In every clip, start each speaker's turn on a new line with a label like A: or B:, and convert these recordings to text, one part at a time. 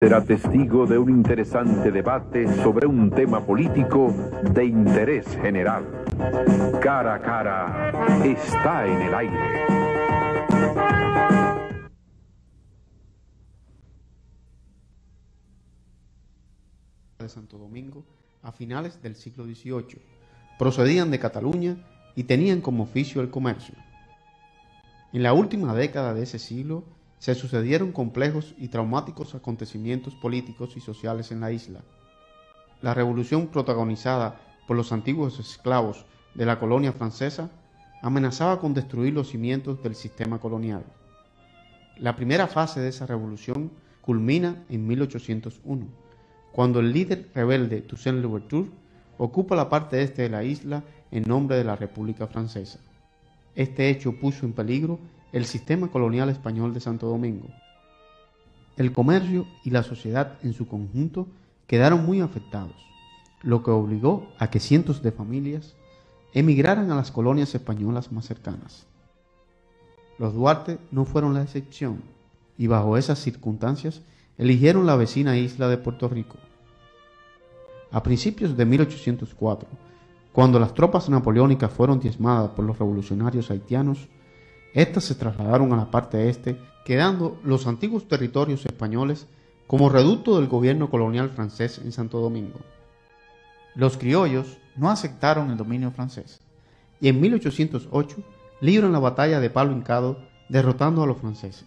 A: será testigo de un interesante debate sobre un tema político de interés general. Cara a cara está en el aire.
B: de Santo Domingo a finales del siglo XVIII. Procedían de Cataluña y tenían como oficio el comercio. En la última década de ese siglo se sucedieron complejos y traumáticos acontecimientos políticos y sociales en la isla. La revolución protagonizada por los antiguos esclavos de la colonia francesa amenazaba con destruir los cimientos del sistema colonial. La primera fase de esa revolución culmina en 1801, cuando el líder rebelde Toussaint Louverture ocupa la parte este de la isla en nombre de la República Francesa. Este hecho puso en peligro el sistema colonial español de Santo Domingo. El comercio y la sociedad en su conjunto quedaron muy afectados, lo que obligó a que cientos de familias emigraran a las colonias españolas más cercanas. Los Duarte no fueron la excepción y bajo esas circunstancias eligieron la vecina isla de Puerto Rico. A principios de 1804, cuando las tropas napoleónicas fueron diezmadas por los revolucionarios haitianos, estas se trasladaron a la parte este, quedando los antiguos territorios españoles como reducto del gobierno colonial francés en Santo Domingo. Los criollos no aceptaron el dominio francés y en 1808 libran la batalla de Palo Hincado derrotando a los franceses.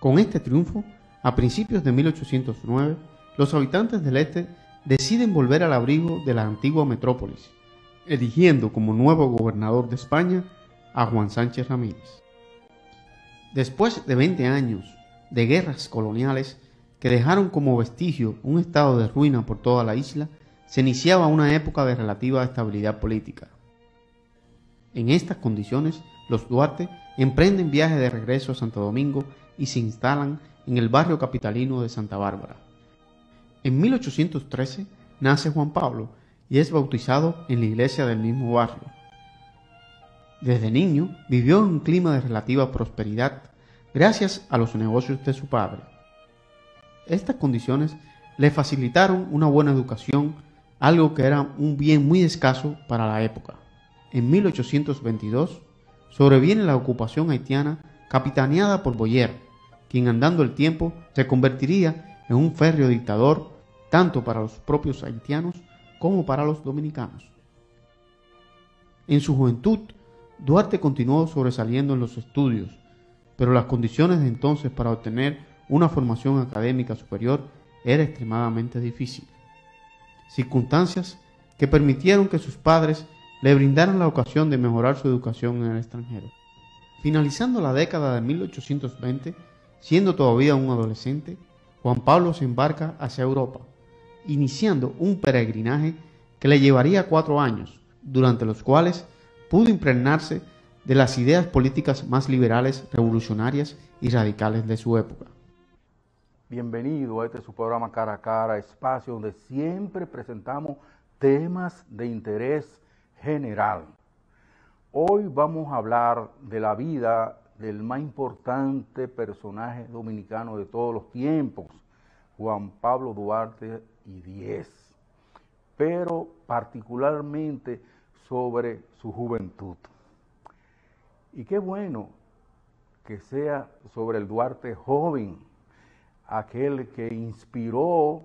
B: Con este triunfo, a principios de 1809, los habitantes del este deciden volver al abrigo de la antigua metrópolis, eligiendo como nuevo gobernador de España a Juan Sánchez Ramírez. Después de 20 años de guerras coloniales que dejaron como vestigio un estado de ruina por toda la isla, se iniciaba una época de relativa estabilidad política. En estas condiciones, los Duarte emprenden viaje de regreso a Santo Domingo y se instalan en el barrio capitalino de Santa Bárbara. En 1813 nace Juan Pablo y es bautizado en la iglesia del mismo barrio. Desde niño vivió en un clima de relativa prosperidad gracias a los negocios de su padre. Estas condiciones le facilitaron una buena educación, algo que era un bien muy escaso para la época. En 1822 sobreviene la ocupación haitiana capitaneada por Boyer, quien andando el tiempo se convertiría en un férreo dictador tanto para los propios haitianos como para los dominicanos. En su juventud Duarte continuó sobresaliendo en los estudios, pero las condiciones de entonces para obtener una formación académica superior era extremadamente difícil. Circunstancias que permitieron que sus padres le brindaran la ocasión de mejorar su educación en el extranjero. Finalizando la década de 1820, siendo todavía un adolescente, Juan Pablo se embarca hacia Europa, iniciando un peregrinaje que le llevaría cuatro años, durante los cuales pudo impregnarse de las ideas políticas más liberales, revolucionarias y radicales de su época.
C: Bienvenido a este su programa Cara a Cara, espacio donde siempre presentamos temas de interés general. Hoy vamos a hablar de la vida del más importante personaje dominicano de todos los tiempos, Juan Pablo Duarte y Diez, pero particularmente sobre su juventud. Y qué bueno que sea sobre el Duarte joven, aquel que inspiró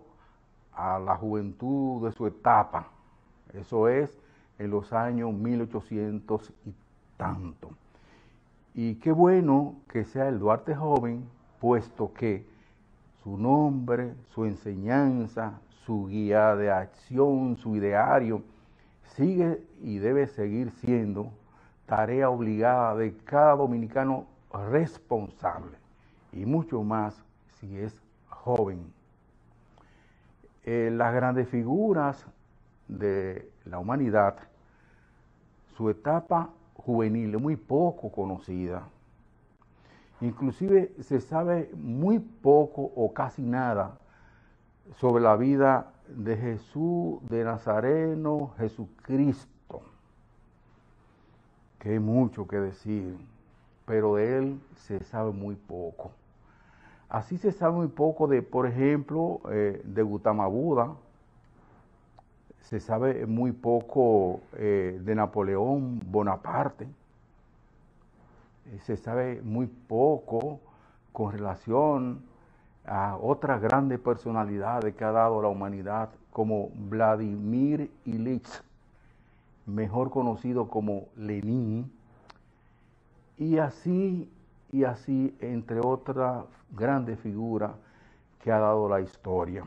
C: a la juventud de su etapa. Eso es en los años 1800 y tanto. Y qué bueno que sea el Duarte joven, puesto que su nombre, su enseñanza, su guía de acción, su ideario, sigue y debe seguir siendo tarea obligada de cada dominicano responsable y mucho más si es joven. Eh, las grandes figuras de la humanidad, su etapa juvenil es muy poco conocida. Inclusive se sabe muy poco o casi nada sobre la vida de Jesús de Nazareno, Jesucristo, que hay mucho que decir, pero de él se sabe muy poco. Así se sabe muy poco de, por ejemplo, eh, de Gutamabuda, se sabe muy poco eh, de Napoleón Bonaparte, eh, se sabe muy poco con relación a otras grandes personalidades que ha dado la humanidad, como Vladimir Ilich, mejor conocido como Lenin, y así y así entre otras grandes figuras que ha dado la historia.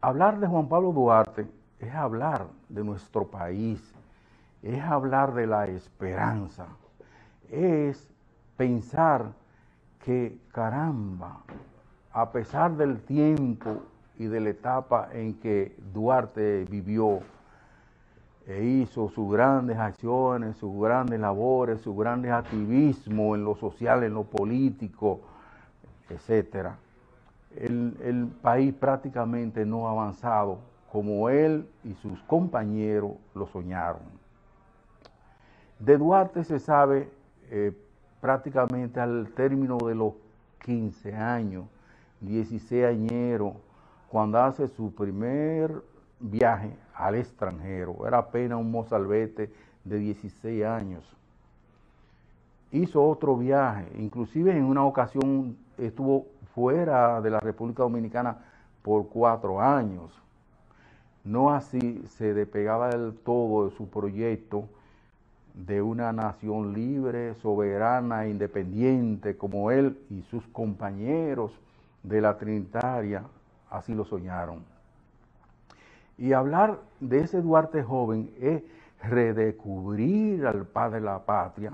C: Hablar de Juan Pablo Duarte es hablar de nuestro país, es hablar de la esperanza, es pensar que caramba, a pesar del tiempo y de la etapa en que Duarte vivió e hizo sus grandes acciones, sus grandes labores, sus grandes activismo en lo social, en lo político, etcétera el, país prácticamente no ha avanzado como él y sus compañeros lo soñaron. De Duarte se sabe eh, prácticamente al término de los 15 años, 16 añeros, cuando hace su primer viaje al extranjero. Era apenas un mozalbete de 16 años. Hizo otro viaje, inclusive en una ocasión estuvo fuera de la República Dominicana por cuatro años. No así se despegaba del todo de su proyecto de una nación libre, soberana, independiente, como él y sus compañeros de la Trinitaria así lo soñaron. Y hablar de ese Duarte joven es redescubrir al padre de la patria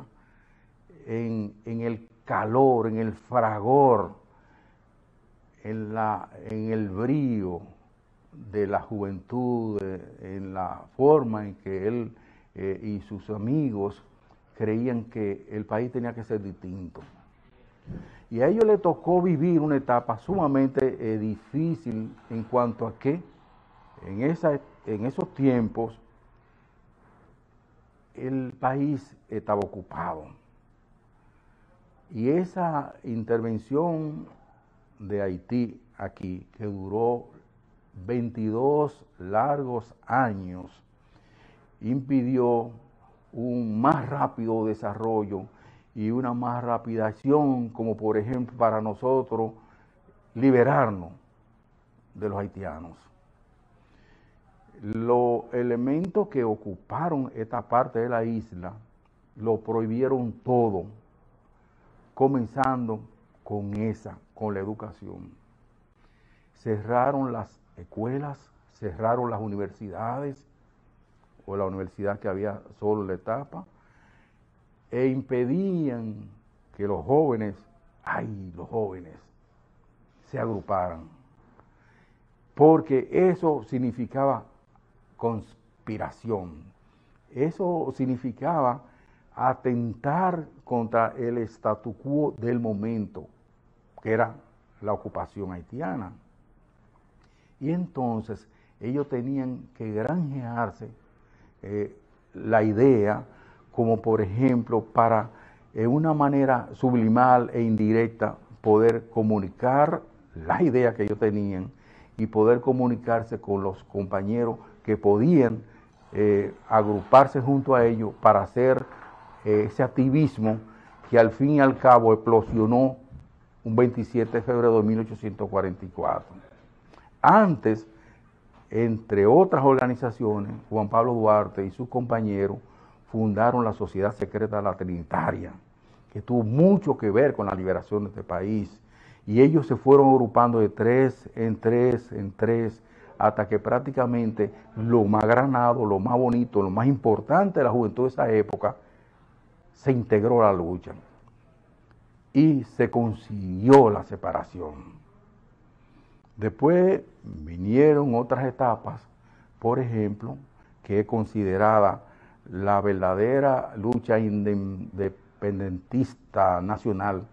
C: en, en el calor, en el fragor en, la, en el brío de la juventud, en la forma en que él eh, y sus amigos creían que el país tenía que ser distinto. Y a ellos le tocó vivir una etapa sumamente eh, difícil en cuanto a que en, en esos tiempos el país estaba ocupado. Y esa intervención de Haití aquí, que duró 22 largos años, impidió un más rápido desarrollo y una más rápida acción, como por ejemplo para nosotros liberarnos de los haitianos. Los elementos que ocuparon esta parte de la isla lo prohibieron todo, comenzando con esa, con la educación. Cerraron las escuelas, cerraron las universidades, o la universidad que había solo la etapa, e impedían que los jóvenes, ay, los jóvenes, se agruparan. Porque eso significaba conspiración. Eso significaba atentar contra el statu quo del momento, que era la ocupación haitiana. Y entonces ellos tenían que granjearse eh, la idea, como por ejemplo para en una manera sublimal e indirecta poder comunicar la idea que ellos tenían y poder comunicarse con los compañeros que podían eh, agruparse junto a ellos para hacer eh, ese activismo que al fin y al cabo explosionó un 27 de febrero de 1844. Antes, entre otras organizaciones, Juan Pablo Duarte y sus compañeros fundaron la Sociedad Secreta La Trinitaria, que tuvo mucho que ver con la liberación de este país. Y ellos se fueron agrupando de tres en tres en tres, hasta que prácticamente lo más granado, lo más bonito, lo más importante de la juventud de esa época, se integró a la lucha y se consiguió la separación. Después vinieron otras etapas, por ejemplo, que es considerada la verdadera lucha independentista nacional,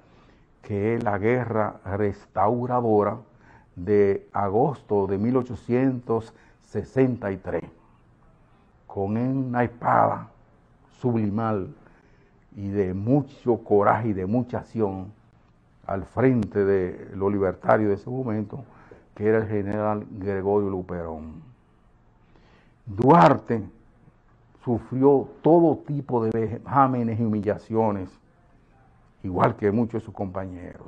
C: que es la guerra restauradora de agosto de 1863, con una espada sublimal y de mucho coraje y de mucha acción, al frente de los libertarios de ese momento, que era el general Gregorio Luperón. Duarte sufrió todo tipo de vejámenes y humillaciones, igual que muchos de sus compañeros.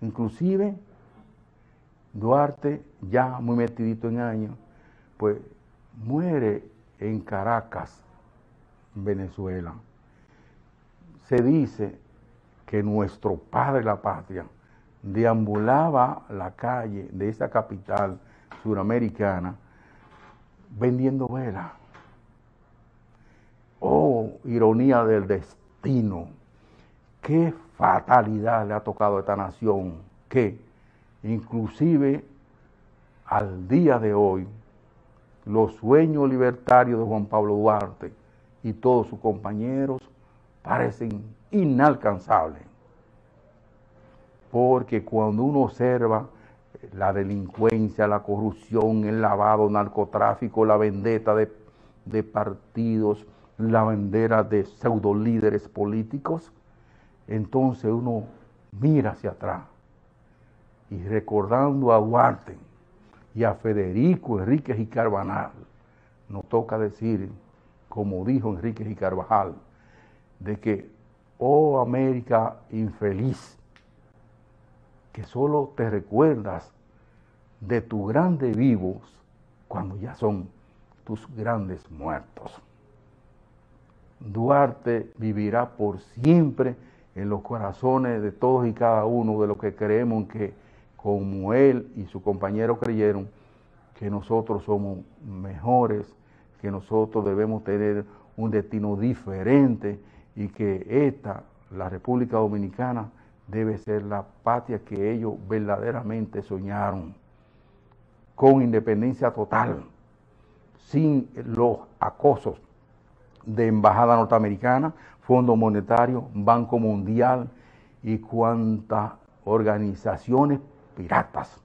C: Inclusive, Duarte, ya muy metidito en años, pues muere en Caracas, Venezuela. Se dice que nuestro padre la patria deambulaba la calle de esa capital suramericana vendiendo velas. Oh, ironía del destino. Qué fatalidad le ha tocado a esta nación que inclusive al día de hoy los sueños libertarios de Juan Pablo Duarte y todos sus compañeros parecen inalcanzables. Porque cuando uno observa la delincuencia, la corrupción, el lavado, narcotráfico, la vendetta de, partidos, la bandera de pseudo líderes políticos, entonces uno mira hacia atrás. Y recordando a Duarte y a Federico Enríquez y Carvajal, nos toca decir, como dijo Enríquez y Carvajal, de que, oh América infeliz, que solo te recuerdas de tus grandes vivos cuando ya son tus grandes muertos. Duarte vivirá por siempre en los corazones de todos y cada uno de los que creemos que, como él y su compañero creyeron, que nosotros somos mejores, que nosotros debemos tener un destino diferente y que esta, la República Dominicana, debe ser la patria que ellos verdaderamente soñaron, con independencia total, sin los acosos de Embajada Norteamericana, Fondo Monetario, Banco Mundial y cuantas organizaciones piratas.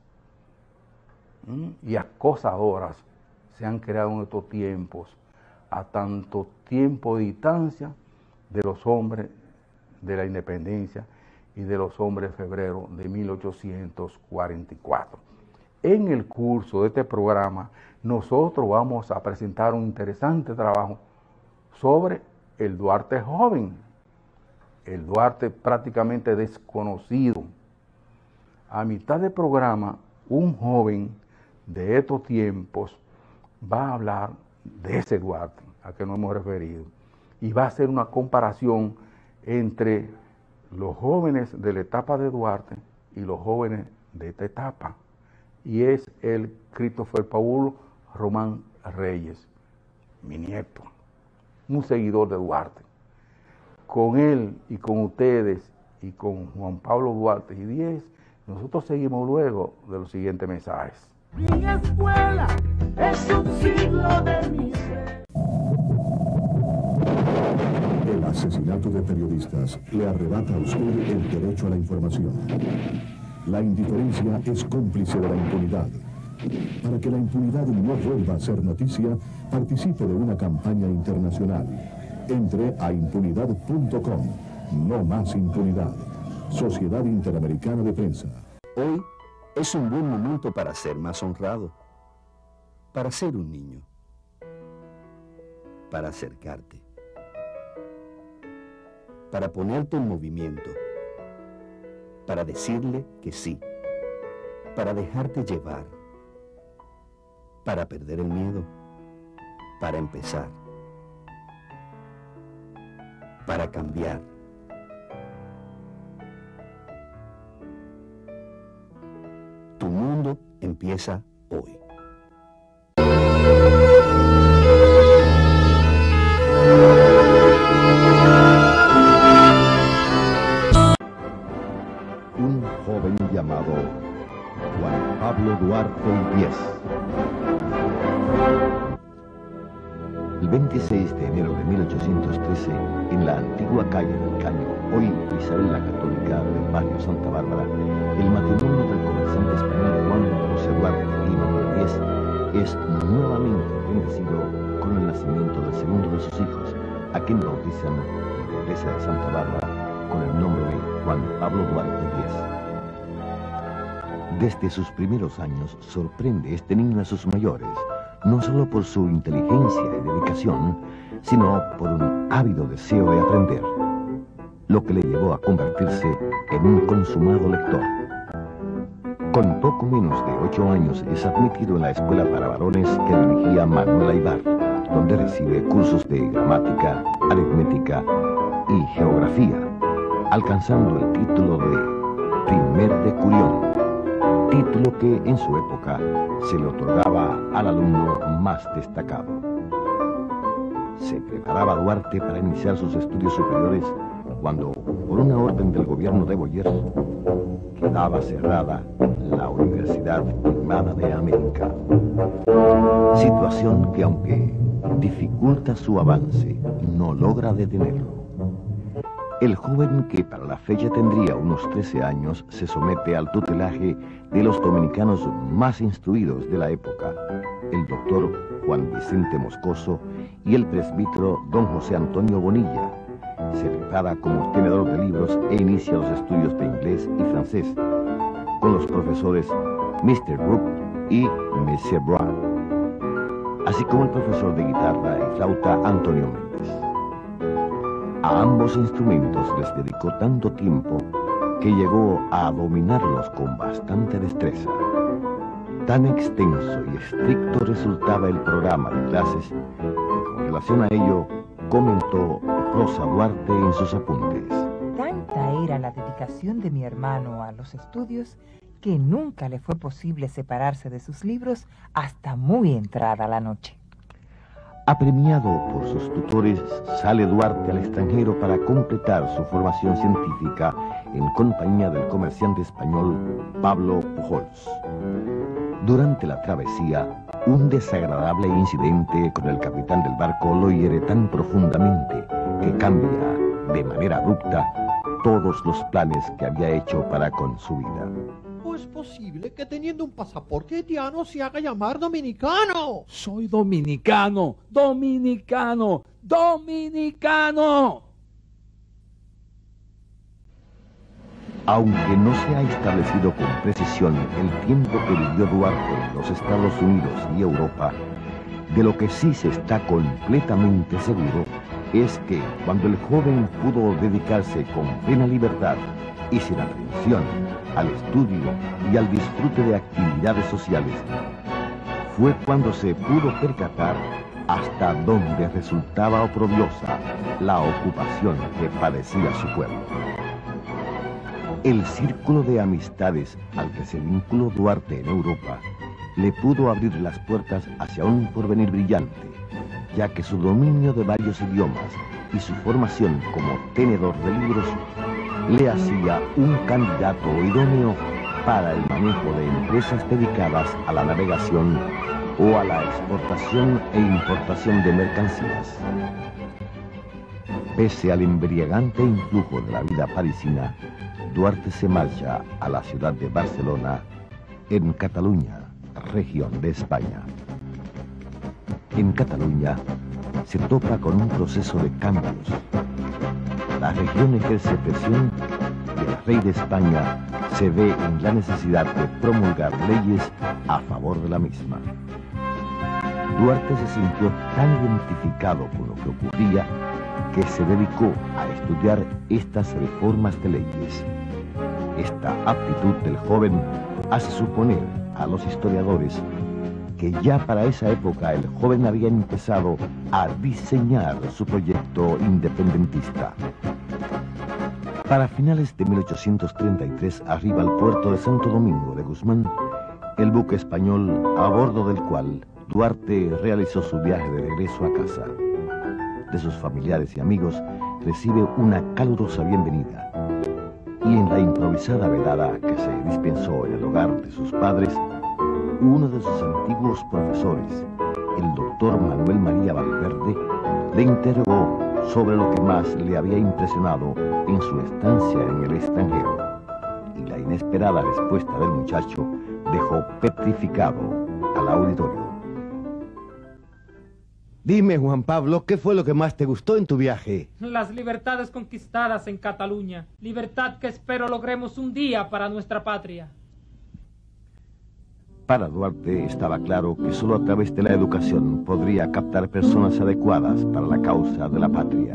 C: Y acosadoras se han creado en estos tiempos, a tanto tiempo de distancia de los hombres de la independencia y de los hombres febrero de 1844. En el curso de este programa, nosotros vamos a presentar un interesante trabajo sobre el Duarte joven, el Duarte prácticamente desconocido. A mitad del programa, un joven de estos tiempos va a hablar de ese Duarte a que nos hemos referido y va a hacer una comparación entre los jóvenes de la etapa de Duarte y los jóvenes de esta etapa. Y es el Christopher Paulo Román Reyes, mi nieto, un seguidor de Duarte. Con él y con ustedes y con Juan Pablo Duarte y Diez, nosotros seguimos luego de los siguientes mensajes. Mi escuela es un siglo de
D: El asesinato de periodistas le arrebata a usted el derecho a la información. La indiferencia es cómplice de la impunidad. Para que la impunidad no vuelva a ser noticia, participe de una campaña internacional. Entre a impunidad.com. No más impunidad. Sociedad Interamericana de Prensa.
E: Hoy es un buen momento para ser más honrado, para ser un niño, para acercarte, para ponerte en movimiento, para decirle que sí, para dejarte llevar, para perder el miedo, para empezar, para cambiar empieza hoy.
F: Un Santa Bárbara, el matrimonio del comerciante español Juan José Duarte Lima Díez es nuevamente bendecido con el nacimiento del segundo de sus hijos, a quien bautizan en la iglesia de Santa Bárbara con el nombre de Juan Pablo Duarte Díez. Desde sus primeros años sorprende este niño a sus mayores, no solo por su inteligencia y dedicación, sino por un ávido deseo de aprender, lo que le llevó a convertirse en un consumado lector. Con poco menos de ocho años es admitido en la escuela para varones que dirigía Manuel Aybar, donde recibe cursos de gramática, aritmética y geografía, alcanzando el título de primer decurión, título que en su época se le otorgaba al alumno más destacado. Se preparaba Duarte para iniciar sus estudios superiores cuando, por una orden del gobierno de Boyer, quedaba cerrada la Universidad Primada de América. Situación que aunque dificulta su avance, no logra detenerlo. El joven que para la fecha tendría unos 13 años se somete al tutelaje de los dominicanos más instruidos de la época, el doctor Juan Vicente Moscoso y el presbítero don José Antonio Bonilla. Se prepara como tenedor de libros e inicia los estudios de inglés y francés con los profesores Mr. Rook y Monsieur Brown, así como el profesor de guitarra y flauta Antonio Méndez. A ambos instrumentos les dedicó tanto tiempo que llegó a dominarlos con bastante destreza. Tan extenso y estricto resultaba el programa de clases que con relación a ello comentó Rosa Duarte en sus apuntes.
G: Tanta era la dedicación de mi hermano a los estudios que nunca le fue posible separarse de sus libros hasta muy entrada la noche.
F: Apremiado por sus tutores, sale Duarte al extranjero para completar su formación científica en compañía del comerciante español Pablo Pujols. Durante la travesía, un desagradable incidente con el capitán del barco lo hiere tan profundamente que cambia de manera abrupta todos los planes que había hecho para con su vida.
H: ¿Cómo es posible que teniendo un pasaporte haitiano se haga llamar dominicano?
I: Soy dominicano, dominicano, dominicano.
F: Aunque no se ha establecido con precisión el tiempo que vivió Duarte en los Estados Unidos y Europa, de lo que sí se está completamente seguro es que cuando el joven pudo dedicarse con plena libertad y sin atención al estudio y al disfrute de actividades sociales, fue cuando se pudo percatar hasta dónde resultaba oprobiosa la ocupación que padecía su pueblo. El círculo de amistades al que se vinculó Duarte en Europa le pudo abrir las puertas hacia un porvenir brillante, ya que su dominio de varios idiomas y su formación como tenedor de libros le hacía un candidato idóneo para el manejo de empresas dedicadas a la navegación o a la exportación e importación de mercancías. Pese al embriagante influjo de la vida parisina, Duarte se marcha a la ciudad de Barcelona, en Cataluña, región de España. En Cataluña se topa con un proceso de cambios. La región ejerce presión y el rey de España se ve en la necesidad de promulgar leyes a favor de la misma. Duarte se sintió tan identificado con lo que ocurría que se dedicó a estudiar estas reformas de leyes. Esta aptitud del joven hace suponer a los historiadores que ya para esa época el joven había empezado a diseñar su proyecto independentista. Para finales de 1833 arriba al puerto de Santo Domingo de Guzmán el buque español a bordo del cual Duarte realizó su viaje de regreso a casa. De sus familiares y amigos recibe una calurosa bienvenida y en la improvisada velada que se dispensó en el hogar de sus padres, uno de sus antiguos profesores, el doctor Manuel María Valverde, le interrogó sobre lo que más le había impresionado en su estancia en el extranjero. Y la inesperada respuesta del muchacho dejó petrificado al auditorio.
J: Dime, Juan Pablo, ¿qué fue lo que más te gustó en tu viaje?
K: Las libertades conquistadas en Cataluña. Libertad que espero logremos un día para nuestra patria.
F: Para Duarte estaba claro que solo a través de la educación podría captar personas adecuadas para la causa de la patria.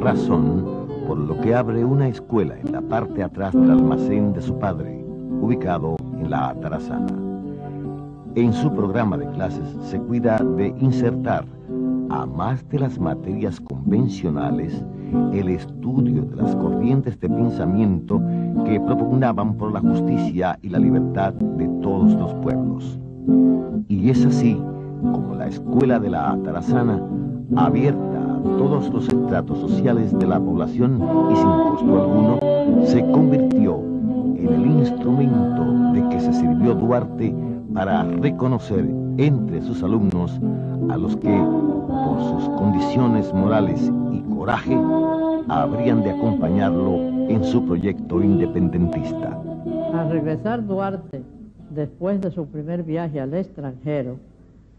F: Razón por lo que abre una escuela en la parte atrás del almacén de su padre, ubicado en la Atarazana. En su programa de clases se cuida de insertar, a más de las materias convencionales, el estudio de las corrientes de pensamiento que propugnaban por la justicia y la libertad de todos los pueblos. Y es así como la escuela de la Atarazana, abierta a todos los estratos sociales de la población y sin costo alguno, se convirtió en el instrumento de que se sirvió Duarte para reconocer entre sus alumnos a los que, por sus condiciones morales y habrían de acompañarlo en su proyecto independentista.
K: Al regresar Duarte, después de su primer viaje al extranjero,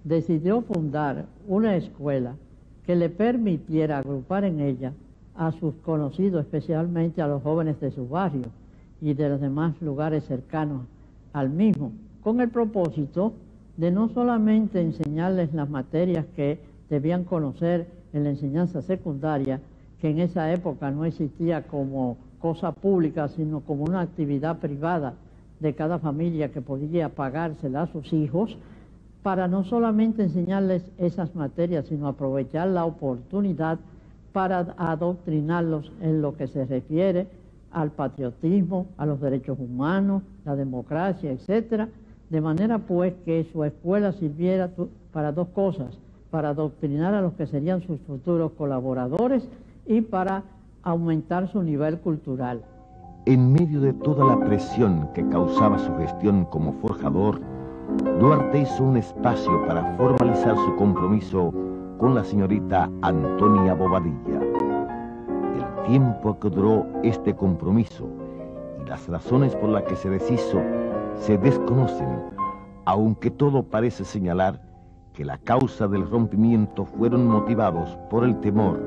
K: decidió fundar una escuela que le permitiera agrupar en ella a sus conocidos, especialmente a los jóvenes de su barrio y de los demás lugares cercanos al mismo, con el propósito de no solamente enseñarles las materias que debían conocer en la enseñanza secundaria, que en esa época no existía como cosa pública, sino como una actividad privada de cada familia que podía pagársela a sus hijos, para no solamente enseñarles esas materias, sino aprovechar la oportunidad para adoctrinarlos en lo que se refiere al patriotismo, a los derechos humanos, la democracia, etcétera, de manera pues que su escuela sirviera para dos cosas, para adoctrinar a los que serían sus futuros colaboradores y para aumentar su nivel cultural.
F: En medio de toda la presión que causaba su gestión como forjador, Duarte hizo un espacio para formalizar su compromiso con la señorita Antonia Bobadilla. El tiempo que duró este compromiso y las razones por las que se deshizo se desconocen, aunque todo parece señalar que la causa del rompimiento fueron motivados por el temor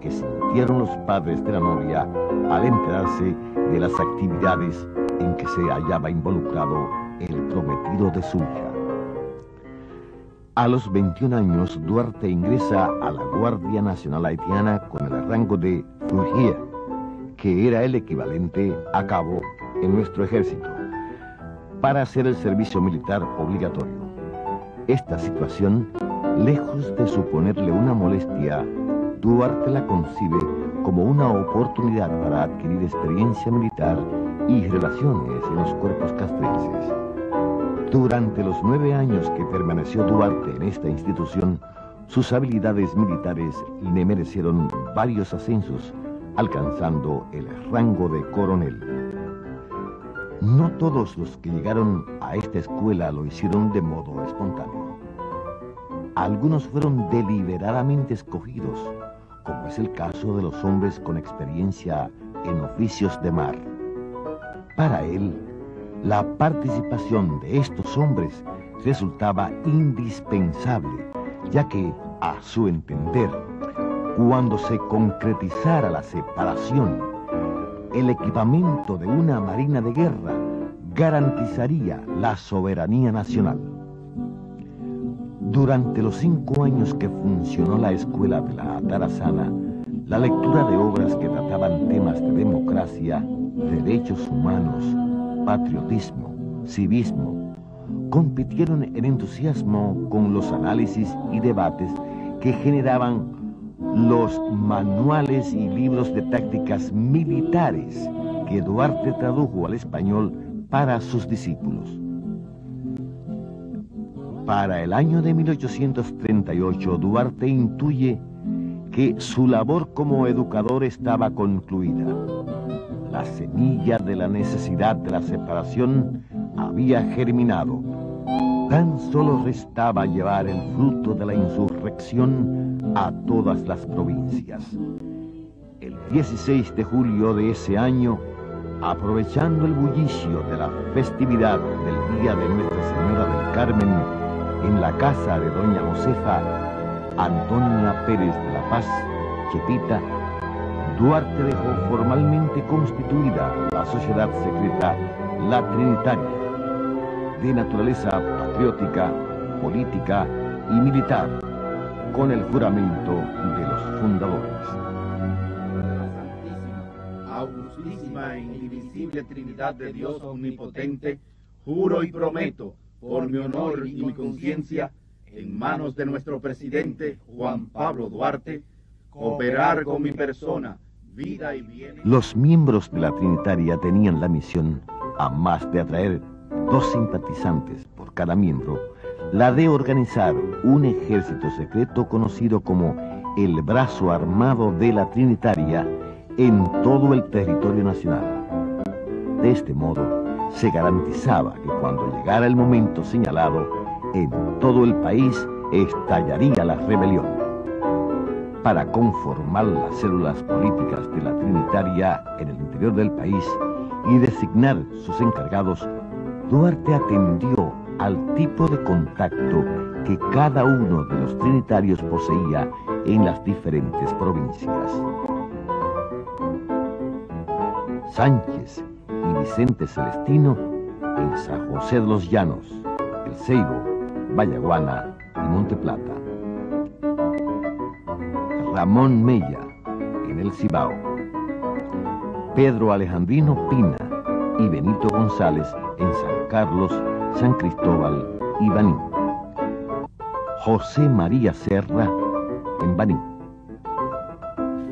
F: que sintieron los padres de la novia al enterarse de las actividades en que se hallaba involucrado el prometido de su hija. A los 21 años, Duarte ingresa a la Guardia Nacional Haitiana con el rango de Fourrier, que era el equivalente a cabo en nuestro ejército, para hacer el servicio militar obligatorio. Esta situación, lejos de suponerle una molestia, Duarte la concibe como una oportunidad para adquirir experiencia militar y relaciones en los cuerpos castrenses. Durante los nueve años que permaneció Duarte en esta institución, sus habilidades militares le merecieron varios ascensos, alcanzando el rango de coronel. No todos los que llegaron a esta escuela lo hicieron de modo espontáneo. Algunos fueron deliberadamente escogidos, como es el caso de los hombres con experiencia en oficios de mar. Para él, la participación de estos hombres resultaba indispensable, ya que, a su entender, cuando se concretizara la separación, el equipamiento de una marina de guerra garantizaría la soberanía nacional. Durante los cinco años que funcionó la escuela de la Atarazana, la lectura de obras que trataban temas de democracia, derechos humanos, patriotismo, civismo, compitieron en entusiasmo con los análisis y debates que generaban los manuales y libros de tácticas militares que Duarte tradujo al español para sus discípulos. Para el año de 1838, Duarte intuye que su labor como educador estaba concluida. La semilla de la necesidad de la separación había germinado. Tan solo restaba llevar el fruto de la insurrección a todas las provincias. El 16 de julio de ese año, aprovechando el bullicio de la festividad del Día de Nuestra Señora del Carmen, en la casa de doña Josefa Antonia Pérez de la Paz, Chepita, Duarte dejó formalmente constituida la sociedad secreta La Trinitaria de naturaleza patriótica, política y militar, con el juramento de los fundadores.
L: Augustísima e indivisible Trinidad de Dios Omnipotente, juro y prometo, por mi honor y mi conciencia, en manos de nuestro presidente Juan Pablo Duarte, cooperar con mi persona, vida y bien.
F: Los miembros de la Trinitaria tenían la misión, a más de atraer dos simpatizantes por cada miembro, la de organizar un ejército secreto conocido como el Brazo Armado de la Trinitaria en todo el territorio nacional. De este modo, se garantizaba que cuando llegara el momento señalado, en todo el país estallaría la rebelión. Para conformar las células políticas de la Trinitaria en el interior del país y designar sus encargados, Duarte atendió al tipo de contacto que cada uno de los trinitarios poseía en las diferentes provincias. Sánchez y Vicente Celestino en San José de los Llanos, El Ceibo, Vallaguana y Monte Plata. Ramón Mella en El Cibao. Pedro Alejandrino Pina y Benito González en San Carlos, San Cristóbal y Baní. José María Serra en Baní.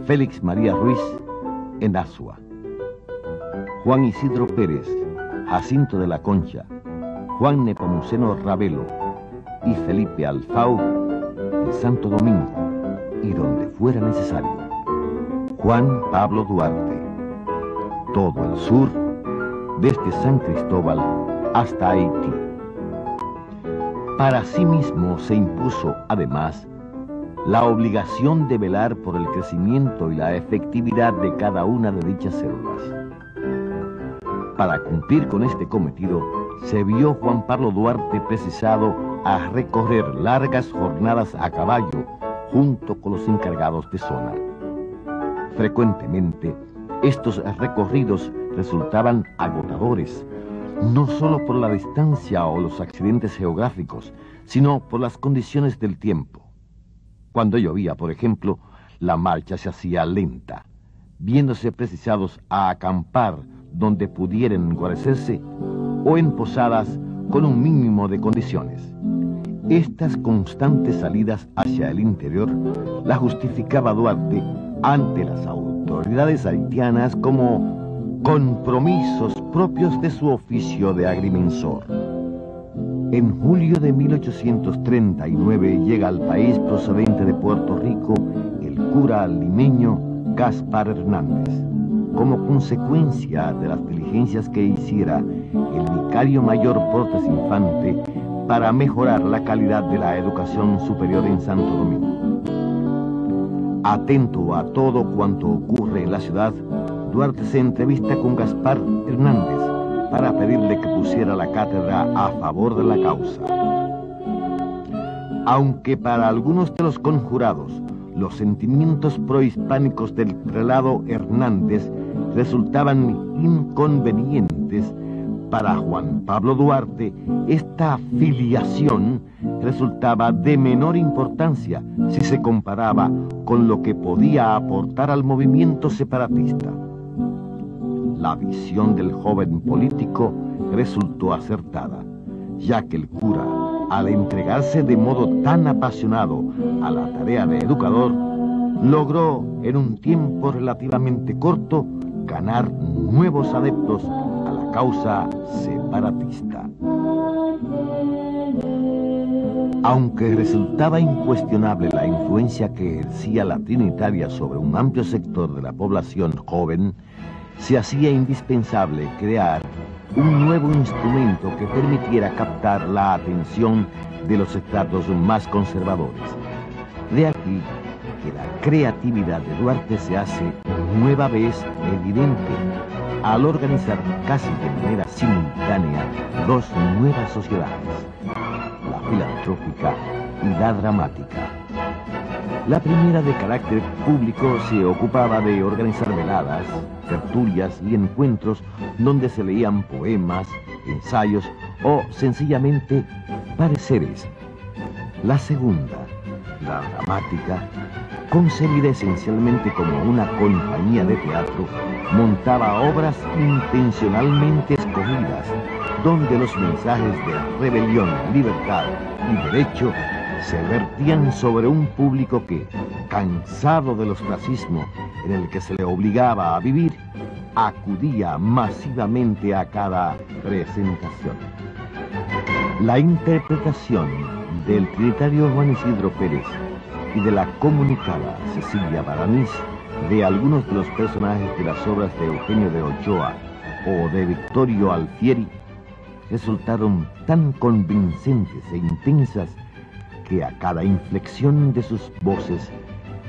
F: Félix María Ruiz en Asua. Juan Isidro Pérez, Jacinto de la Concha, Juan Nepomuceno Ravelo y Felipe Alfau en Santo Domingo y donde fuera necesario. Juan Pablo Duarte, todo el sur, desde San Cristóbal hasta Haití. Para sí mismo se impuso, además, la obligación de velar por el crecimiento y la efectividad de cada una de dichas células. Para cumplir con este cometido, se vio Juan Pablo Duarte precisado a recorrer largas jornadas a caballo junto con los encargados de zona. Frecuentemente, estos recorridos resultaban agotadores, no solo por la distancia o los accidentes geográficos, sino por las condiciones del tiempo. Cuando llovía, por ejemplo, la marcha se hacía lenta, viéndose precisados a acampar donde pudieran guarecerse o en posadas con un mínimo de condiciones. Estas constantes salidas hacia el interior la justificaba Duarte ante las autoridades haitianas como compromisos propios de su oficio de agrimensor. En julio de 1839 llega al país procedente de Puerto Rico el cura limeño Gaspar Hernández como consecuencia de las diligencias que hiciera el vicario mayor Portes Infante para mejorar la calidad de la educación superior en Santo Domingo. Atento a todo cuanto ocurre en la ciudad, Duarte se entrevista con Gaspar Hernández para pedirle que pusiera la cátedra a favor de la causa. Aunque para algunos de los conjurados los sentimientos prohispánicos del prelado Hernández resultaban inconvenientes, para Juan Pablo Duarte esta filiación resultaba de menor importancia si se comparaba con lo que podía aportar al movimiento separatista. La visión del joven político resultó acertada, ya que el cura, al entregarse de modo tan apasionado a la tarea de educador, logró en un tiempo relativamente corto ganar nuevos adeptos a la causa separatista. Aunque resultaba incuestionable la influencia que ejercía la Trinitaria sobre un amplio sector de la población joven, se hacía indispensable crear un nuevo instrumento que permitiera captar la atención de los estratos más conservadores. De aquí que la creatividad de Duarte se hace nueva vez evidente al organizar casi de manera simultánea dos nuevas sociedades, la filantrópica y la dramática. La primera de carácter público se ocupaba de organizar veladas, tertulias y encuentros donde se leían poemas, ensayos o sencillamente pareceres. La segunda, la dramática, concebida esencialmente como una compañía de teatro, montaba obras intencionalmente escogidas, donde los mensajes de rebelión, libertad y derecho se vertían sobre un público que, cansado del ostracismo en el que se le obligaba a vivir, acudía masivamente a cada presentación. La interpretación del trinitario Juan Isidro Pérez y de la comunicada Cecilia Baranís de algunos de los personajes de las obras de Eugenio de Ochoa o de Victorio Alfieri resultaron tan convincentes e intensas que a cada inflexión de sus voces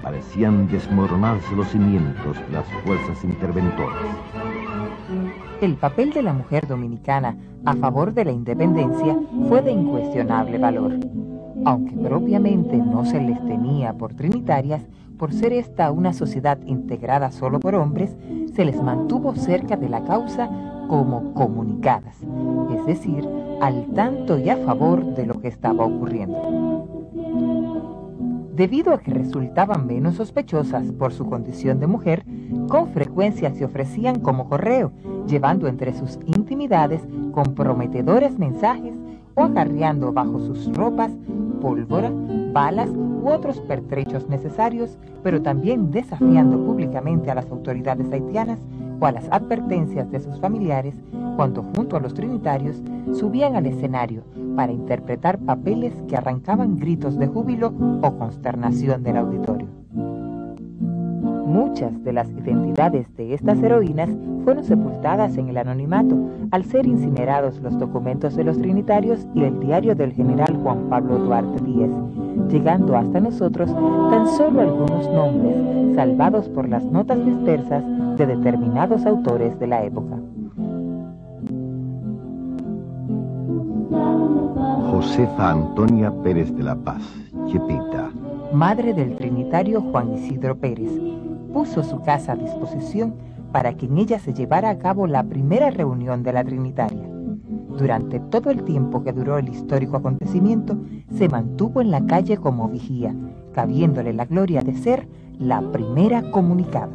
F: parecían desmoronarse los cimientos de las fuerzas interventoras.
G: El papel de la mujer dominicana a favor de la independencia fue de incuestionable valor. Aunque propiamente no se les tenía por trinitarias, por ser esta una sociedad integrada solo por hombres, se les mantuvo cerca de la causa como comunicadas, es decir, al tanto y a favor de lo que estaba ocurriendo. Debido a que resultaban menos sospechosas por su condición de mujer, con frecuencia se ofrecían como correo, llevando entre sus intimidades comprometedores mensajes o acarreando bajo sus ropas pólvora, balas u otros pertrechos necesarios, pero también desafiando públicamente a las autoridades haitianas o a las advertencias de sus familiares cuando junto a los trinitarios subían al escenario para interpretar papeles que arrancaban gritos de júbilo o consternación del auditorio. Muchas de las identidades de estas heroínas fueron sepultadas en el anonimato al ser incinerados los documentos de los trinitarios y el diario del general Juan Pablo Duarte Díez, llegando hasta nosotros tan solo algunos nombres salvados por las notas dispersas de determinados autores de la época.
F: Josefa Antonia Pérez de la Paz, Chepita.
G: Madre del trinitario Juan Isidro Pérez, puso su casa a disposición para que en ella se llevara a cabo la primera reunión de la Trinitaria. Durante todo el tiempo que duró el histórico acontecimiento, se mantuvo en la calle como vigía, cabiéndole la gloria de ser la primera comunicada.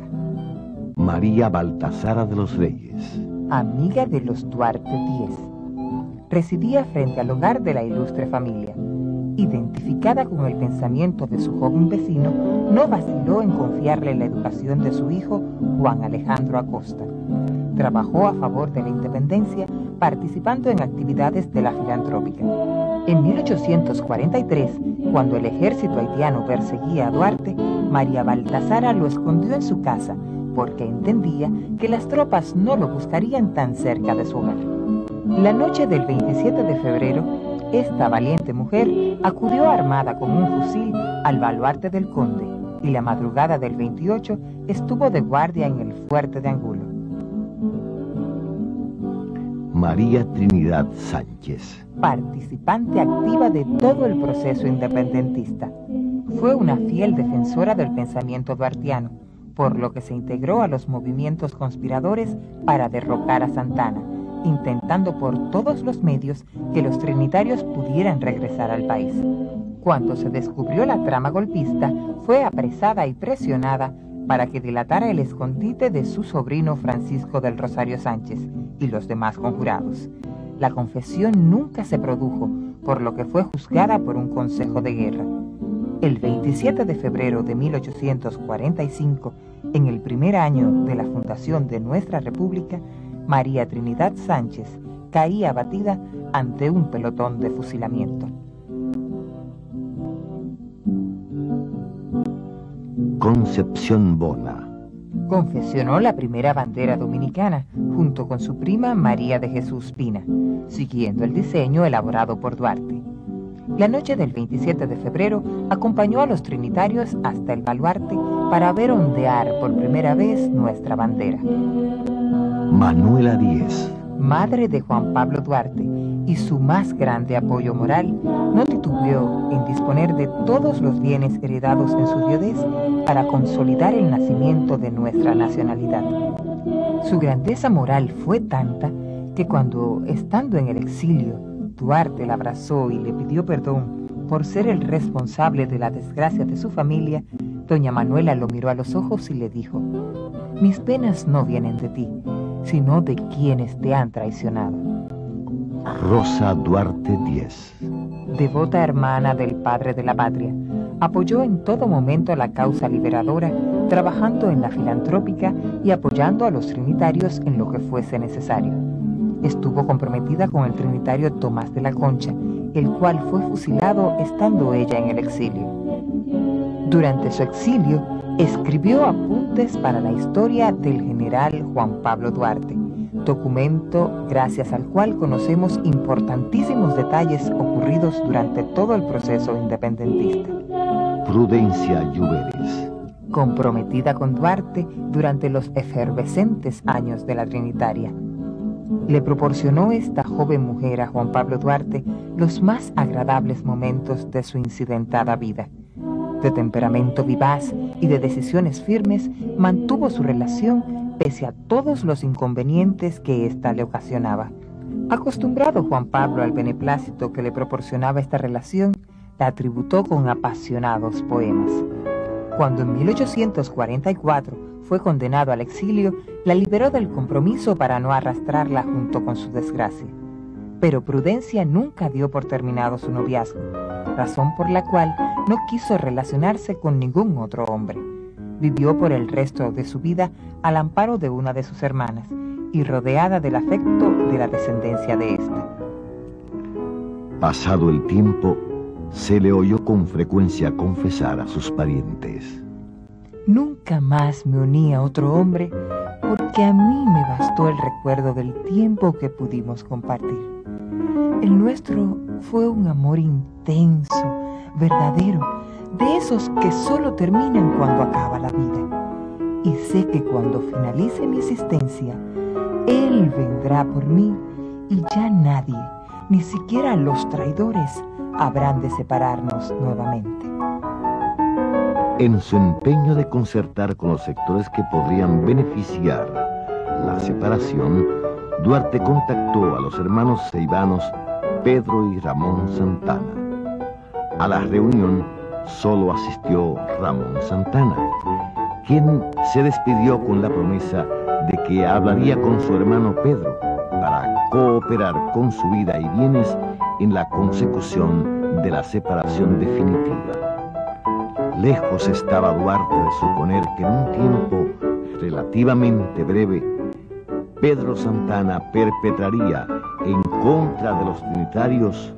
F: María Baltasara de los Reyes.
G: Amiga de los Duarte Díez. Residía frente al hogar de la ilustre familia identificada con el pensamiento de su joven vecino, no vaciló en confiarle la educación de su hijo Juan Alejandro Acosta. Trabajó a favor de la independencia, participando en actividades de la filantrópica. En 1843, cuando el ejército haitiano perseguía a Duarte, María Baltasara lo escondió en su casa porque entendía que las tropas no lo buscarían tan cerca de su hogar. La noche del 27 de febrero, esta valiente mujer acudió armada con un fusil al baluarte del conde y la madrugada del 28 estuvo de guardia en el fuerte de Angulo.
F: María Trinidad Sánchez.
G: Participante activa de todo el proceso independentista. Fue una fiel defensora del pensamiento duartiano, por lo que se integró a los movimientos conspiradores para derrocar a Santana intentando por todos los medios que los trinitarios pudieran regresar al país. Cuando se descubrió la trama golpista, fue apresada y presionada para que dilatara el escondite de su sobrino Francisco del Rosario Sánchez y los demás conjurados. La confesión nunca se produjo, por lo que fue juzgada por un consejo de guerra. El 27 de febrero de 1845, en el primer año de la fundación de nuestra República, María Trinidad Sánchez caía abatida ante un pelotón de fusilamiento.
F: Concepción Bona.
G: Confesionó la primera bandera dominicana junto con su prima María de Jesús Pina, siguiendo el diseño elaborado por Duarte. La noche del 27 de febrero acompañó a los trinitarios hasta el baluarte para ver ondear por primera vez nuestra bandera.
F: Manuela Díez.
G: Madre de Juan Pablo Duarte y su más grande apoyo moral, no titubeó en disponer de todos los bienes heredados en su viudez para consolidar el nacimiento de nuestra nacionalidad. Su grandeza moral fue tanta que cuando, estando en el exilio, Duarte la abrazó y le pidió perdón por ser el responsable de la desgracia de su familia, doña Manuela lo miró a los ojos y le dijo, mis penas no vienen de ti, sino de quienes te han traicionado.
F: Rosa Duarte Díez.
G: Devota hermana del padre de la patria, apoyó en todo momento la causa liberadora, trabajando en la filantrópica y apoyando a los trinitarios en lo que fuese necesario. Estuvo comprometida con el trinitario Tomás de la Concha, el cual fue fusilado estando ella en el exilio. Durante su exilio, escribió apuntes para la historia del general Juan Pablo Duarte, documento gracias al cual conocemos importantísimos detalles ocurridos durante todo el proceso independentista.
F: Prudencia Lluveres.
G: Comprometida con Duarte durante los efervescentes años de la Trinitaria. Le proporcionó esta joven mujer a Juan Pablo Duarte los más agradables momentos de su incidentada vida. De temperamento vivaz y de decisiones firmes, mantuvo su relación pese a todos los inconvenientes que ésta le ocasionaba. Acostumbrado Juan Pablo al beneplácito que le proporcionaba esta relación, la tributó con apasionados poemas. Cuando en 1844 fue condenado al exilio, la liberó del compromiso para no arrastrarla junto con su desgracia. Pero Prudencia nunca dio por terminado su noviazgo, razón por la cual no quiso relacionarse con ningún otro hombre. Vivió por el resto de su vida al amparo de una de sus hermanas y rodeada del afecto de la descendencia de ésta.
F: Pasado el tiempo, se le oyó con frecuencia confesar a sus parientes.
G: Nunca más me uní a otro hombre porque a mí me bastó el recuerdo del tiempo que pudimos compartir. El nuestro fue un amor intenso, verdadero, de esos que solo terminan cuando acaba la vida. Y sé que cuando finalice mi existencia, Él vendrá por mí y ya nadie, ni siquiera los traidores, habrán de separarnos nuevamente.
F: En su empeño de concertar con los sectores que podrían beneficiar la separación, Duarte contactó a los hermanos ceibanos Pedro y Ramón Santana. A la reunión solo asistió Ramón Santana, quien se despidió con la promesa de que hablaría con su hermano Pedro para cooperar con su vida y bienes en la consecución de la separación definitiva. Lejos estaba Duarte de suponer que en un tiempo relativamente breve, Pedro Santana perpetraría en contra de los trinitarios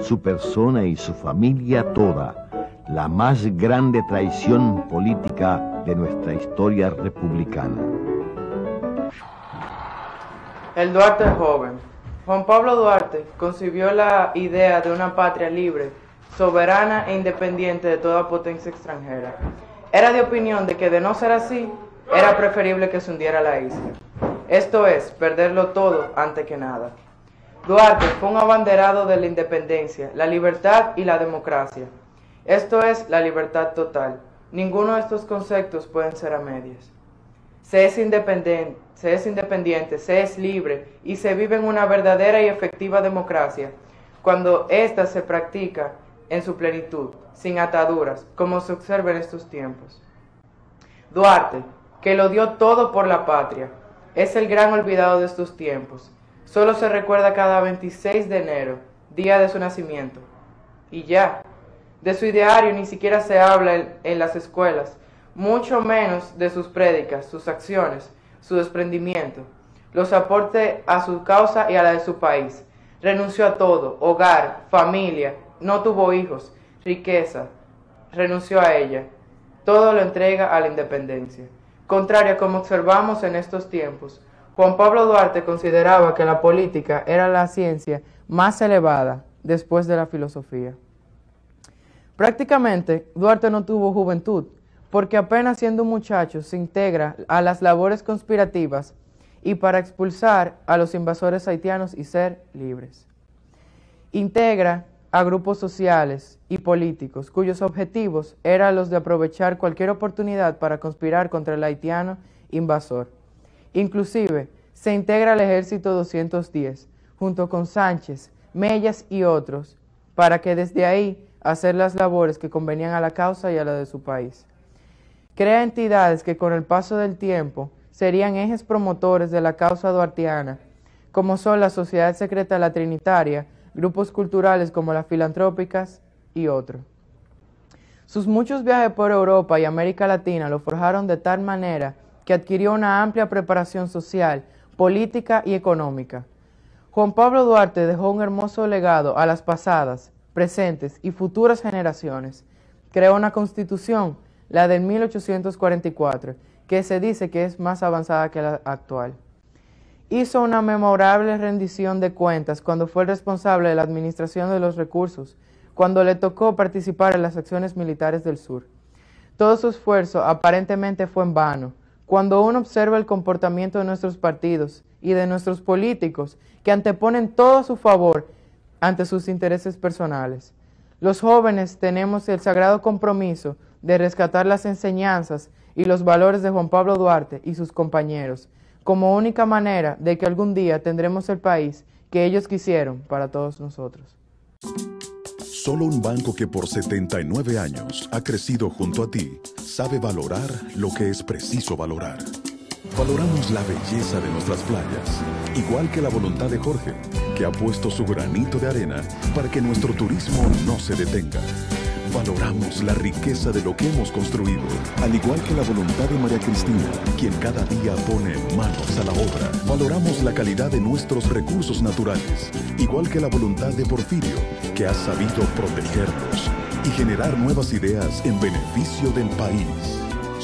F: su persona y su familia toda la más grande traición política de nuestra historia republicana.
M: El Duarte joven. Juan Pablo Duarte concibió la idea de una patria libre, soberana e independiente de toda potencia extranjera. Era de opinión de que de no ser así, era preferible que se hundiera la isla. Esto es, perderlo todo antes que nada. Duarte fue un abanderado de la independencia, la libertad y la democracia. Esto es la libertad total. Ninguno de estos conceptos pueden ser a medias. Se es independiente, se es independiente, se es libre y se vive en una verdadera y efectiva democracia cuando ésta se practica en su plenitud, sin ataduras, como se observa en estos tiempos. Duarte, que lo dio todo por la patria, es el gran olvidado de estos tiempos. Solo se recuerda cada 26 de enero, día de su nacimiento. Y ya, de su ideario ni siquiera se habla en, las escuelas, mucho menos de sus prédicas, sus acciones, su desprendimiento, los aportes a su causa y a la de su país. Renunció a todo, hogar, familia, no tuvo hijos, riqueza, renunció a ella. Todo lo entrega a la independencia. Contrario a como observamos en estos tiempos, Juan Pablo Duarte consideraba que la política era la ciencia más elevada después de la filosofía. Prácticamente, Duarte no tuvo juventud, porque apenas siendo un muchacho se integra a las labores conspirativas y para expulsar a los invasores haitianos y ser libres. Integra a grupos sociales y políticos cuyos objetivos eran los de aprovechar cualquier oportunidad para conspirar contra el haitiano invasor. Inclusive, se integra al ejército 210, junto con Sánchez, Mellas y otros, para que desde ahí hacer las labores que convenían a la causa y a la de su país. Crea entidades que con el paso del tiempo serían ejes promotores de la causa duartiana, como son la Sociedad Secreta La Trinitaria, grupos culturales como las filantrópicas y otros. Sus muchos viajes por Europa y América Latina lo forjaron de tal manera que adquirió una amplia preparación social, política y económica. Juan Pablo Duarte dejó un hermoso legado a las pasadas, presentes y futuras generaciones. Creó una constitución, la del 1844, que se dice que es más avanzada que la actual. Hizo una memorable rendición de cuentas cuando fue el responsable de la administración de los recursos, cuando le tocó participar en las acciones militares del sur. Todo su esfuerzo aparentemente fue en vano. Cuando uno observa el comportamiento de nuestros partidos y de nuestros políticos, que anteponen todo a su favor ante sus intereses personales. Los jóvenes tenemos el sagrado compromiso de rescatar las enseñanzas y los valores de Juan Pablo Duarte y sus compañeros, como única manera de que algún día tendremos el país que ellos quisieron para todos nosotros.
D: Solo un banco que por 79 años ha crecido junto a ti sabe valorar lo que es preciso valorar. Valoramos la belleza de nuestras playas, igual que la voluntad de Jorge, que ha puesto su granito de arena para que nuestro turismo no se detenga. Valoramos la riqueza de lo que hemos construido, al igual que la voluntad de María Cristina, quien cada día pone manos a la obra. Valoramos la calidad de nuestros recursos naturales, igual que la voluntad de Porfirio, que ha sabido protegerlos y generar nuevas ideas en beneficio del país.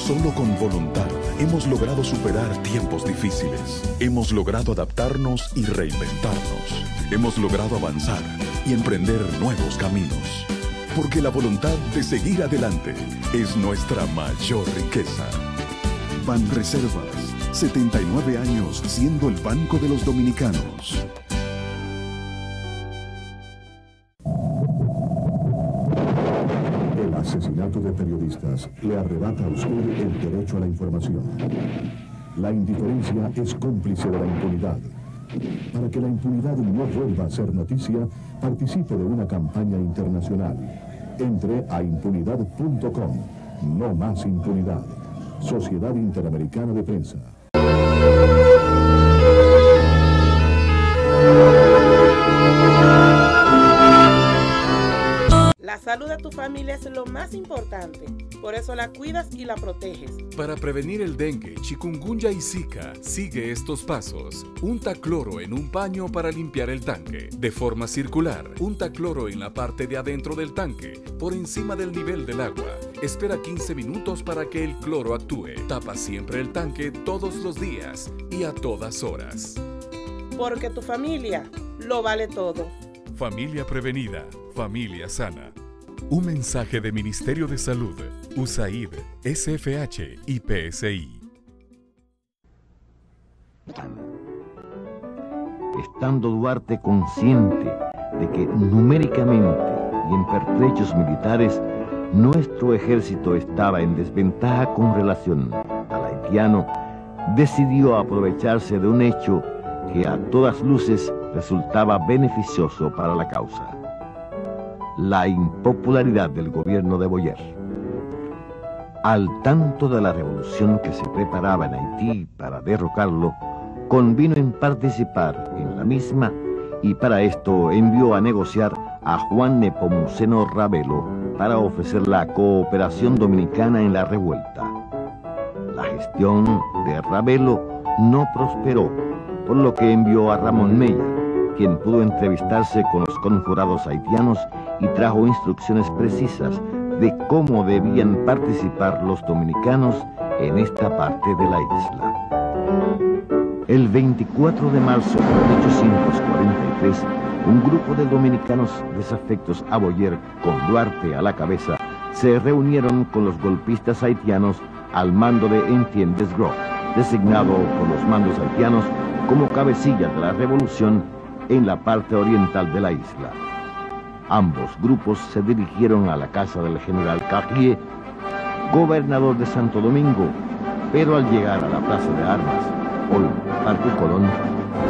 D: Solo con voluntad hemos logrado superar tiempos difíciles. Hemos logrado adaptarnos y reinventarnos. Hemos logrado avanzar y emprender nuevos caminos porque la voluntad de seguir adelante es nuestra mayor riqueza. Ban Reservas, 79 años siendo el banco de los dominicanos. De periodistas le arrebata a usted el derecho a la información. La indiferencia es cómplice de la impunidad. Para que la impunidad no vuelva a ser noticia, participe de una campaña internacional. Entre a impunidad.com. No más impunidad. Sociedad Interamericana de Prensa.
N: La salud de tu familia es lo más importante, por eso la cuidas y la proteges.
O: Para prevenir el dengue, chikungunya y zika, sigue estos pasos. Unta cloro en un paño para limpiar el tanque. De forma circular, unta cloro en la parte de adentro del tanque, por encima del nivel del agua. Espera 15 minutos para que el cloro actúe. Tapa siempre el tanque todos los días y a todas horas.
N: Porque tu familia lo vale todo.
O: Familia prevenida, familia sana. Un mensaje de Ministerio de Salud, USAID, SFH y PSI.
F: Estando Duarte consciente de que numéricamente y en pertrechos militares nuestro ejército estaba en desventaja con relación al haitiano, decidió aprovecharse de un hecho que a todas luces resultaba beneficioso para la causa la impopularidad del gobierno de Boyer. Al tanto de la revolución que se preparaba en Haití para derrocarlo, convino en participar en la misma y para esto envió a negociar a Juan Nepomuceno Ravelo para ofrecer la cooperación dominicana en la revuelta. La gestión de Ravelo no prosperó, por lo que envió a Ramón Meyer, quien pudo entrevistarse con los conjurados haitianos y trajo instrucciones precisas de cómo debían participar los dominicanos en esta parte de la isla. El 24 de marzo de 1843, un grupo de dominicanos desafectos a Boyer, con Duarte a la cabeza, se reunieron con los golpistas haitianos al mando de Entiendes Gros, designado por los mandos haitianos como cabecilla de la revolución en la parte oriental de la isla. Ambos grupos se dirigieron a la casa del general Carrier, gobernador de Santo Domingo, pero al llegar a la plaza de armas, hoy Parque Colón,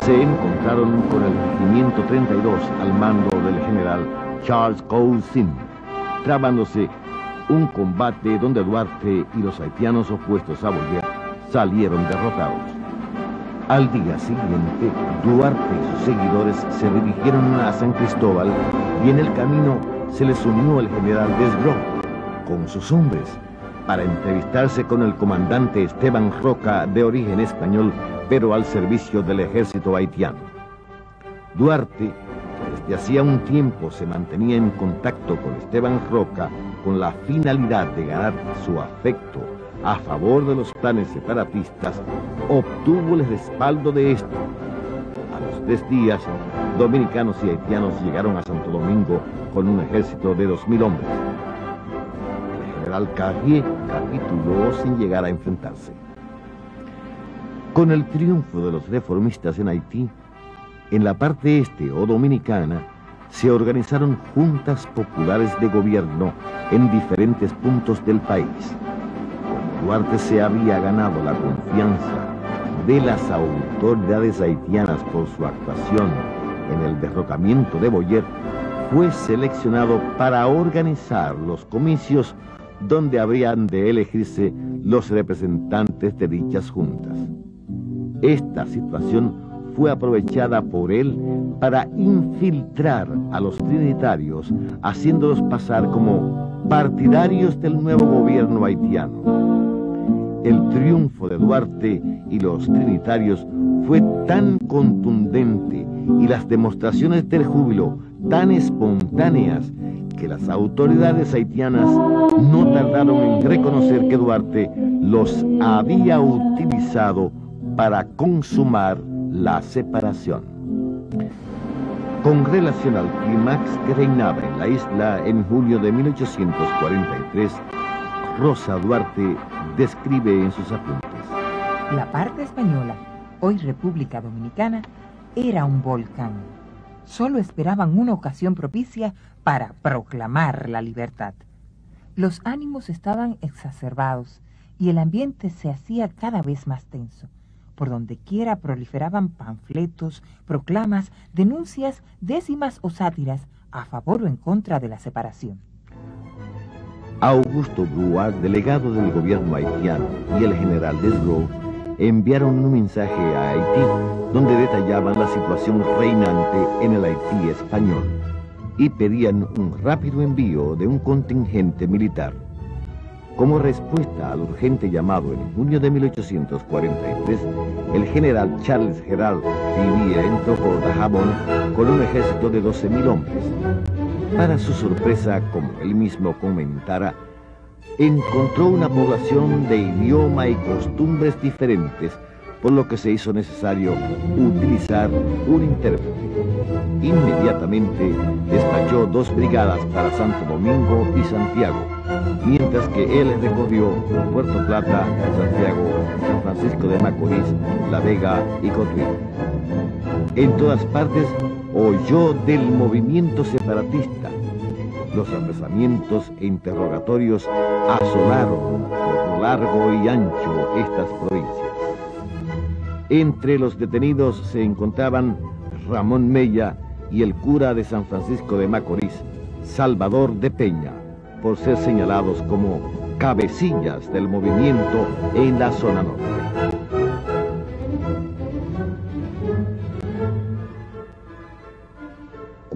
F: se encontraron con el regimiento 32 al mando del general Charles Coulson, trabándose un combate donde Duarte y los haitianos opuestos a Boyer salieron derrotados. Al día siguiente, Duarte y sus seguidores se dirigieron a San Cristóbal y en el camino se les unió el general Desbro con sus hombres para entrevistarse con el comandante Esteban Roca de origen español, pero al servicio del ejército haitiano. Duarte, desde hacía un tiempo se mantenía en contacto con Esteban Roca con la finalidad de ganar su afecto a favor de los planes separatistas, obtuvo el respaldo de esto. A los tres días, dominicanos y haitianos llegaron a Santo Domingo con un ejército de 2.000 hombres. El general Carrier capituló sin llegar a enfrentarse. Con el triunfo de los reformistas en Haití, en la parte este o dominicana, se organizaron juntas populares de gobierno en diferentes puntos del país. Duarte se había ganado la confianza de las autoridades haitianas por su actuación en el derrocamiento de Boyer, fue seleccionado para organizar los comicios donde habrían de elegirse los representantes de dichas juntas. Esta situación fue aprovechada por él para infiltrar a los trinitarios, haciéndolos pasar como partidarios del nuevo gobierno haitiano. El triunfo de Duarte y los trinitarios fue tan contundente y las demostraciones del júbilo tan espontáneas que las autoridades haitianas no tardaron en reconocer que Duarte los había utilizado para consumar la separación. Con relación al clímax que reinaba en la isla en julio de 1843, Rosa Duarte describe en sus apuntes.
G: La parte española, hoy República Dominicana, era un volcán. Solo esperaban una ocasión propicia para proclamar la libertad. Los ánimos estaban exacerbados y el ambiente se hacía cada vez más tenso. Por donde quiera proliferaban panfletos, proclamas, denuncias, décimas o sátiras a favor o en contra de la separación.
F: Augusto Bruard, delegado del gobierno haitiano, y el general Desbro enviaron un mensaje a Haití donde detallaban la situación reinante en el Haití español y pedían un rápido envío de un contingente militar. Como respuesta al urgente llamado en junio de 1843, el general Charles Gerald vivía entró por Dajabón con un ejército de 12.000 hombres. Para su sorpresa, como él mismo comentara, encontró una población de idioma y costumbres diferentes, por lo que se hizo necesario utilizar un intérprete. Inmediatamente despachó dos brigadas para Santo Domingo y Santiago, mientras que él recorrió Puerto Plata, Santiago, San Francisco de Macorís, La Vega y Cotuí. En todas partes oyó del movimiento separatista. Los apresamientos e interrogatorios asolaron por lo largo y ancho estas provincias. Entre los detenidos se encontraban Ramón Mella y el cura de San Francisco de Macorís, Salvador de Peña, por ser señalados como cabecillas del movimiento en la zona norte.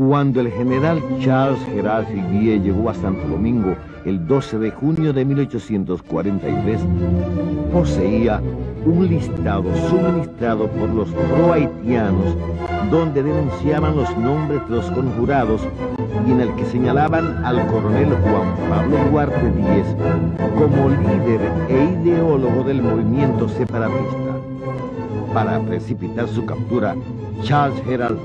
F: Cuando el general Charles Gerard Figuier llegó a Santo Domingo el 12 de junio de 1843, poseía un listado suministrado por los pro-haitianos donde denunciaban los nombres de los conjurados y en el que señalaban al coronel Juan Pablo Duarte Díez como líder e ideólogo del movimiento separatista. Para precipitar su captura, Charles Herald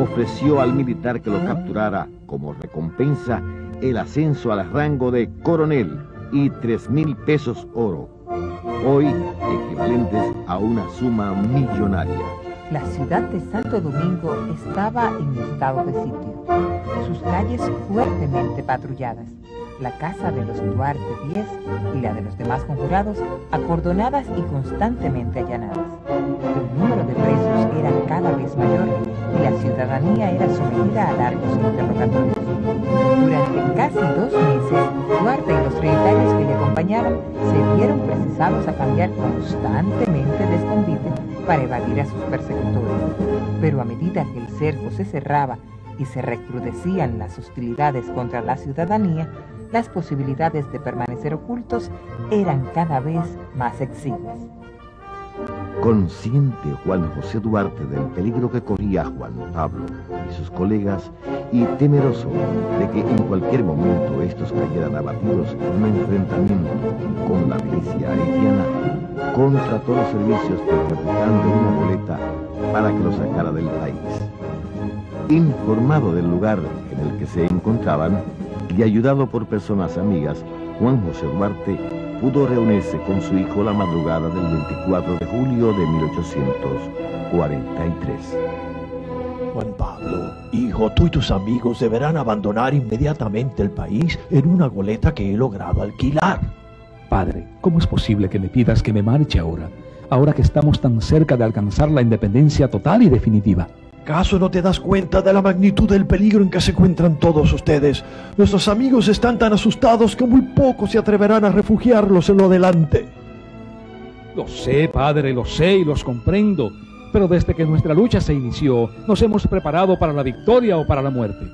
F: ofreció al militar que lo capturara como recompensa el ascenso al rango de coronel y tres mil pesos oro, hoy equivalentes a una suma millonaria.
G: La ciudad de Santo Domingo estaba en estado de sitio, sus calles fuertemente patrulladas, la casa de los Duarte Díez y la de los demás conjurados acordonadas y constantemente allanadas. El número de era cada vez mayor y la ciudadanía era sometida a largos interrogatorios. Durante casi dos meses, Duarte y los trinitarios que le acompañaban se vieron precisados a cambiar constantemente de escondite para evadir a sus persecutores. Pero a medida que el cerco se cerraba y se recrudecían las hostilidades contra la ciudadanía, las posibilidades de permanecer ocultos eran cada vez más exiguas.
F: Consciente Juan José Duarte del peligro que corría Juan Pablo y sus colegas y temeroso de que en cualquier momento estos cayeran abatidos en un enfrentamiento con la milicia haitiana, contrató los servicios del capitán una boleta para que lo sacara del país. Informado del lugar en el que se encontraban y ayudado por personas amigas, Juan José Duarte pudo reunirse con su hijo la madrugada del 24 de julio de 1843.
H: Juan Pablo, hijo, tú y tus amigos deberán abandonar inmediatamente el país en una goleta que he logrado alquilar.
I: Padre, ¿cómo es posible que me pidas que me marche ahora, ahora que estamos tan cerca de alcanzar la independencia total y definitiva?
H: ¿Acaso no te das cuenta de la magnitud del peligro en que se encuentran todos ustedes? Nuestros amigos están tan asustados que muy pocos se atreverán a refugiarlos en lo delante.
I: Lo sé, padre, lo sé y los comprendo, pero desde que nuestra lucha se inició, nos hemos preparado para la victoria o para la muerte.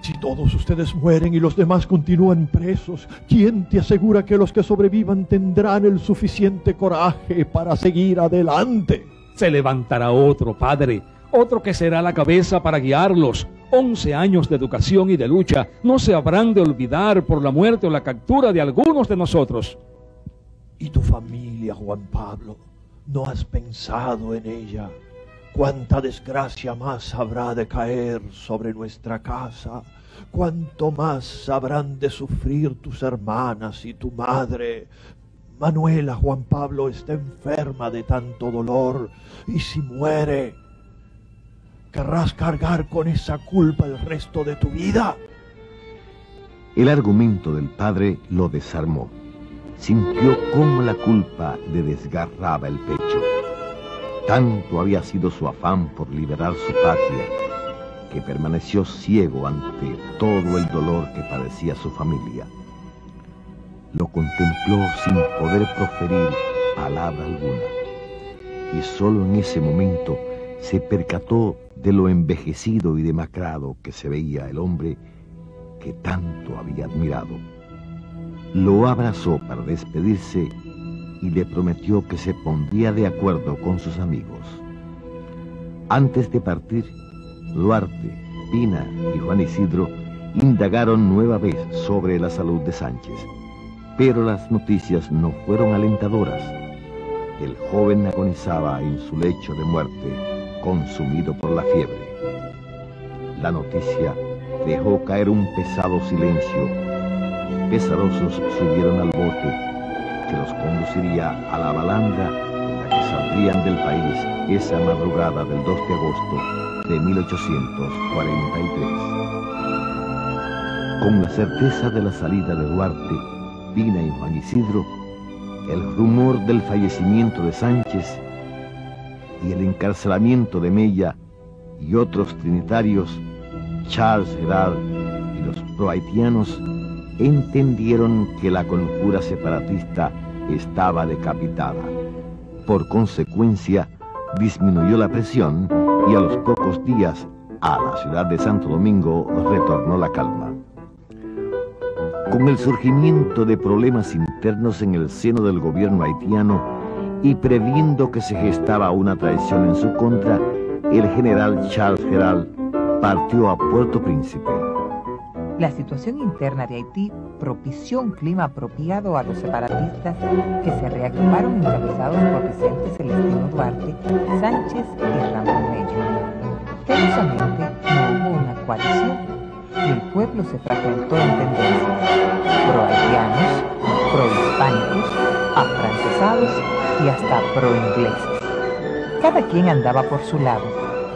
H: Si todos ustedes mueren y los demás continúan presos, ¿quién te asegura que los que sobrevivan tendrán el suficiente coraje para seguir adelante?
I: Se levantará otro, padre, otro que será la cabeza para guiarlos. Once años de educación y de lucha no se habrán de olvidar por la muerte o la captura de algunos de nosotros.
H: ¿Y tu familia, Juan Pablo? ¿No has pensado en ella? ¿Cuánta desgracia más habrá de caer sobre nuestra casa? ¿Cuánto más habrán de sufrir tus hermanas y tu madre? Manuela, Juan Pablo, está enferma de tanto dolor y si muere, ¿querrás cargar con esa culpa el resto de tu vida?
F: El argumento del padre lo desarmó. Sintió cómo la culpa le desgarraba el pecho. Tanto había sido su afán por liberar su patria, que permaneció ciego ante todo el dolor que padecía su familia. Lo contempló sin poder proferir palabra alguna. Y solo en ese momento se percató de lo envejecido y demacrado que se veía el hombre que tanto había admirado. Lo abrazó para despedirse y le prometió que se pondría de acuerdo con sus amigos. Antes de partir, Duarte, Pina y Juan Isidro indagaron nueva vez sobre la salud de Sánchez, pero las noticias no fueron alentadoras. El joven agonizaba en su lecho de muerte, consumido por la fiebre. La noticia dejó caer un pesado silencio. Pesarosos subieron al bote que los conduciría a la balanda en la que saldrían del país esa madrugada del 2 de agosto de 1843. Con la certeza de la salida de Duarte, Pina y Juan Isidro, el rumor del fallecimiento de Sánchez y el encarcelamiento de Mella y otros trinitarios, Charles Gerard y los prohaitianos entendieron que la conjura separatista estaba decapitada. Por consecuencia, disminuyó la presión y a los pocos días a la ciudad de Santo Domingo retornó la calma. Con el surgimiento de problemas internos en el seno del gobierno haitiano y previendo que se gestaba una traición en su contra, el general Charles Gerald partió a Puerto Príncipe.
G: La situación interna de Haití propició un clima apropiado a los separatistas que se reactivaron encabezados por Vicente Celestino Duarte, Sánchez y Ramón Mella. Curiosamente, no hubo una coalición y el pueblo se fragmentó en tendencias pro-haitianos, pro-hispánicos, afrancesados y hasta pro-ingleses. Cada quien andaba por su lado,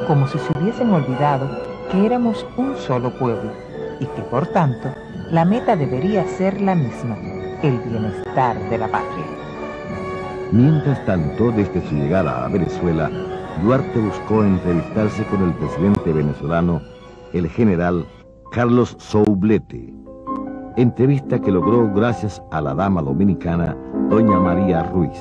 G: como si se hubiesen olvidado que éramos un solo pueblo y que por tanto la meta debería ser la misma, el bienestar de la patria.
F: Mientras tanto, desde su llegada a Venezuela, Duarte buscó entrevistarse con el presidente venezolano, el general Carlos Soublete. Entrevista que logró gracias a la dama dominicana, doña María Ruiz.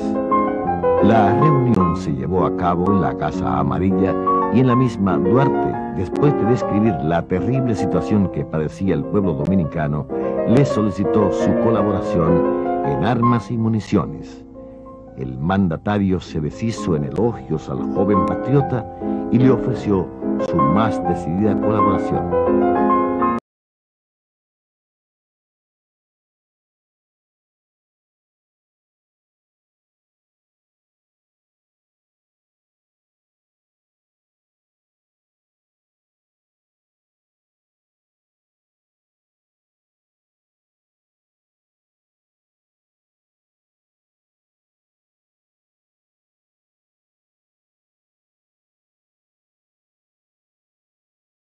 F: La reunión se llevó a cabo en la Casa Amarilla y en la misma Duarte, después de describir la terrible situación que padecía el pueblo dominicano, le solicitó su colaboración en armas y municiones. El mandatario se deshizo en elogios al joven patriota y le ofreció su más decidida colaboración.